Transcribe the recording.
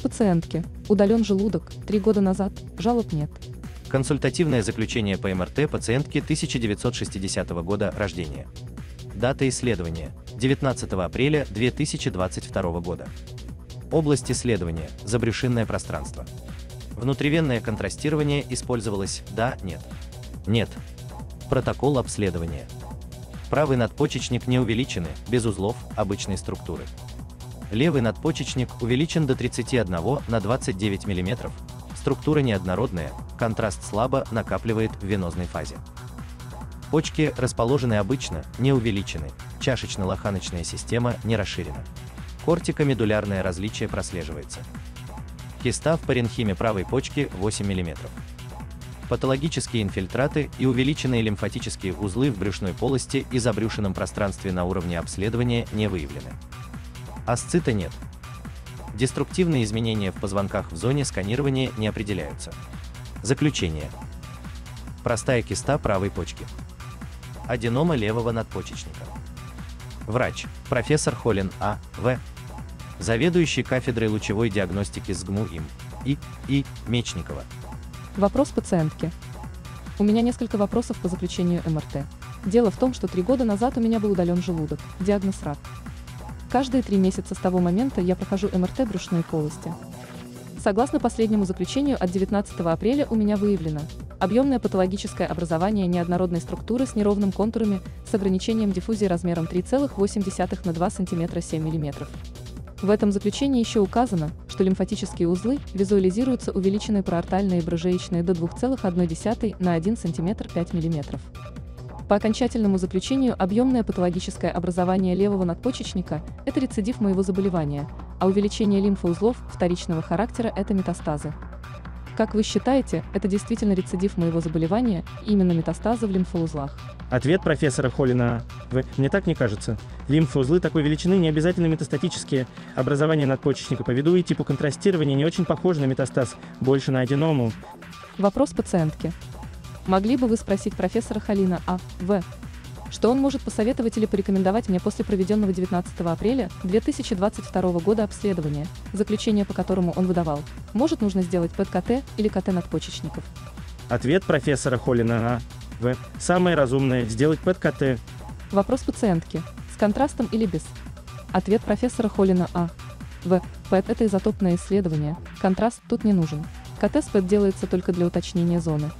пациентки. Удален желудок. Три года назад. Жалоб нет. Консультативное заключение по МРТ пациентки 1960 года рождения. Дата исследования – 19 апреля 2022 года. Область исследования – забрюшинное пространство. Внутривенное контрастирование использовалось «да», «нет». Нет. Протокол обследования. Правый надпочечник не увеличены, без узлов, обычной структуры. Левый надпочечник увеличен до 31 на 29 мм. Структура неоднородная, контраст слабо накапливает в венозной фазе. Почки расположены обычно, не увеличены, чашечно-лоханочная система не расширена. Кортикомедулярное различие прослеживается. Киста в паренхиме правой почки 8 мм. Патологические инфильтраты и увеличенные лимфатические узлы в брюшной полости и забрюшенном пространстве на уровне обследования не выявлены. Асцита нет. Деструктивные изменения в позвонках в зоне сканирования не определяются. Заключение. Простая киста правой почки. Аденома левого надпочечника. Врач, профессор Холин А. В. Заведующий кафедрой лучевой диагностики СГМУ им. И. И. Мечникова. Вопрос пациентки. У меня несколько вопросов по заключению МРТ. Дело в том, что три года назад у меня был удален желудок, диагноз рак. Каждые три месяца с того момента я прохожу МРТ брюшной полости. Согласно последнему заключению от 19 апреля у меня выявлено объемное патологическое образование неоднородной структуры с неровным контурами с ограничением диффузии размером 3,8 на 2 см 7 мм. В этом заключении еще указано, что лимфатические узлы визуализируются увеличенные проартальные и брыжеечные до 2,1 на 1 см 5 мм. По окончательному заключению объемное патологическое образование левого надпочечника – это рецидив моего заболевания, а увеличение лимфоузлов вторичного характера – это метастазы. Как вы считаете, это действительно рецидив моего заболевания, именно метастазы в лимфоузлах? Ответ профессора Холина В. Мне так не кажется. Лимфоузлы такой величины не обязательно метастатические. Образование надпочечника по виду и типу контрастирования не очень похоже на метастаз, больше на аденому. Вопрос пациентки. Могли бы вы спросить профессора Халина А. В. Что он может посоветовать или порекомендовать мне после проведенного 19 апреля 2022 года обследования, заключение по которому он выдавал? Может нужно сделать ПЭТ-КТ или КТ надпочечников? Ответ профессора Холина А. В. Самое разумное – сделать ПЭТ-КТ. Вопрос пациентки. С контрастом или без? Ответ профессора Холина А. В. ПЭТ – это изотопное исследование. Контраст тут не нужен. КТ с ПЭТ делается только для уточнения зоны.